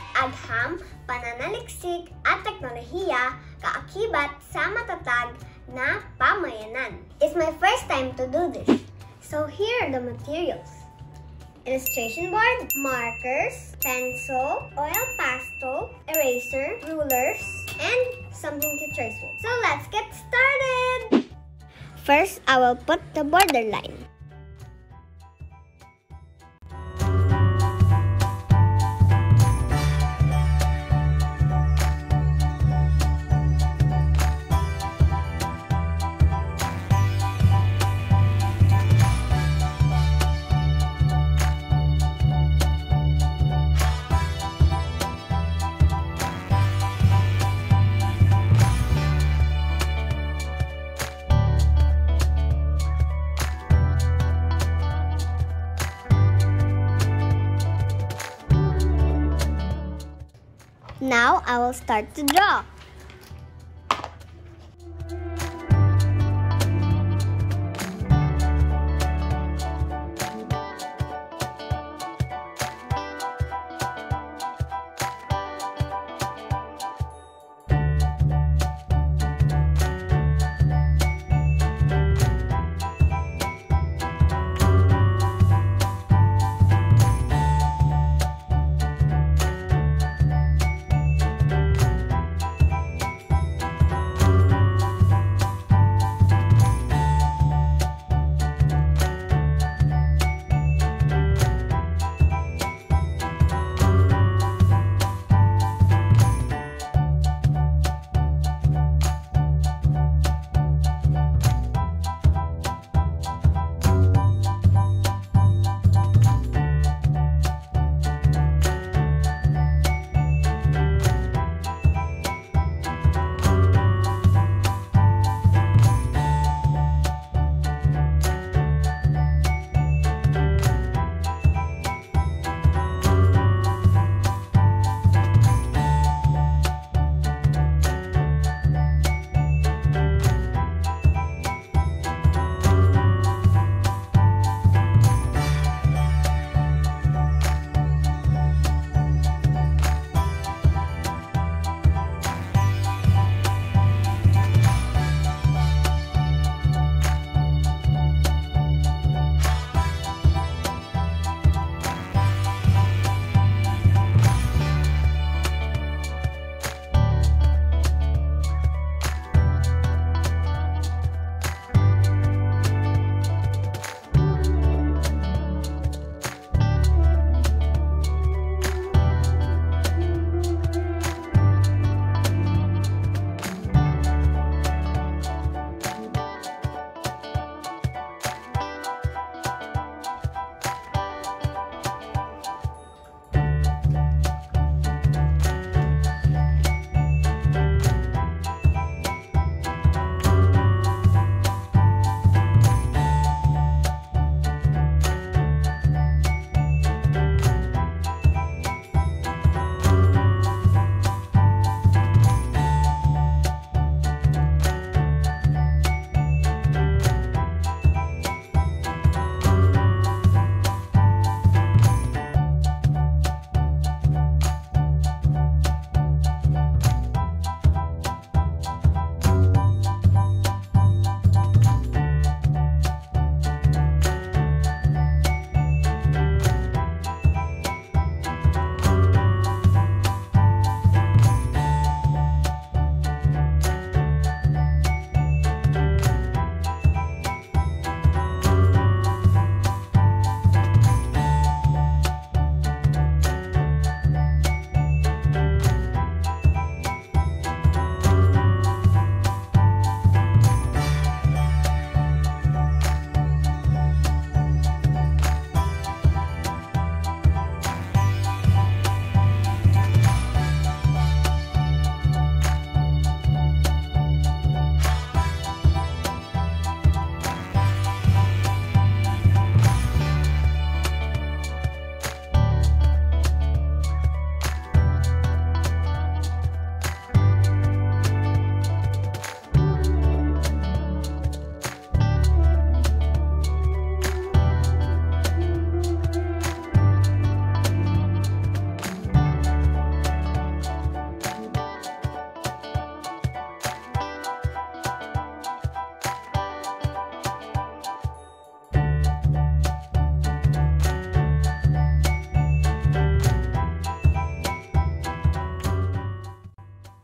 theme Agham, Pananaliksik at Teknolohiya, Kaakibat sa Matatag na Pamayanan. It's my first time to do this. So here are the materials. Illustration board, markers, pencil, oil pastel, eraser, rulers, and something to trace with. So let's get started! First, I will put the borderline. I will start to draw.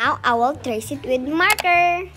Now I will trace it with marker.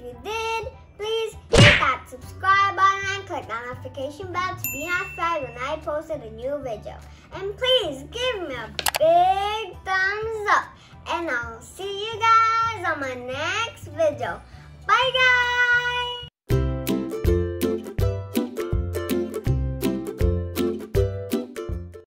you did, please hit that subscribe button and click that notification bell to be notified when I posted a new video. And please give me a big thumbs up. And I'll see you guys on my next video. Bye guys!